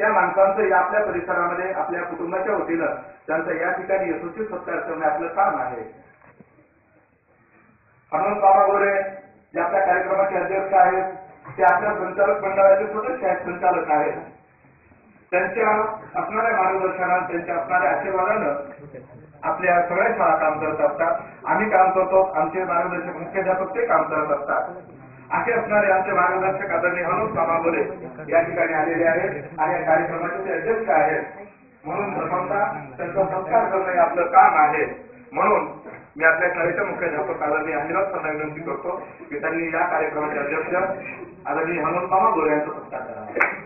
त्या माणसांचं या आपल्या परिसरामध्ये आपल्या कुटुंबाच्या वतीनं त्यांचा या ठिकाणी यशस्वी सत्कार करणे आपलं काम आहे. हनुमंत बाबा गोरे जे आपल्या कार्यक्रमाचे अध्यक्ष आहेत ते आपल्या संचालक मंडळाचे सदस्य आहेत संचालक आहेत. त्यांच्या असणाऱ्या मार्गदर्शनात त्यांच्या असणाऱ्या आशीर्वादानं आपल्या सगळ्या शाळा काम करत असतात. आम्ही काम करतो आमचे मार्गदर्शक मुख्याध्यापक ते काम करत असतात. असे असणारे आमचे मार्गदर्शक आदरणीय हनुम बाबा बोले या ठिकाणी आलेले आहेत आणि या कार्यक्रमाचे ते अध्यक्ष आहेत. म्हणून प्रथमतः त्यांचा सत्कार करणं हे आपलं काम आहे. म्हणून मी आपल्या शाळेच्या मुख्याध्यापक आदरणीय अनिराज यांना विनंती करतो की त्यांनी या कार्यक्रमाचे अध्यक्ष आदरणीय हनुमंत मामा गोरे यांचा सत्कार करावा.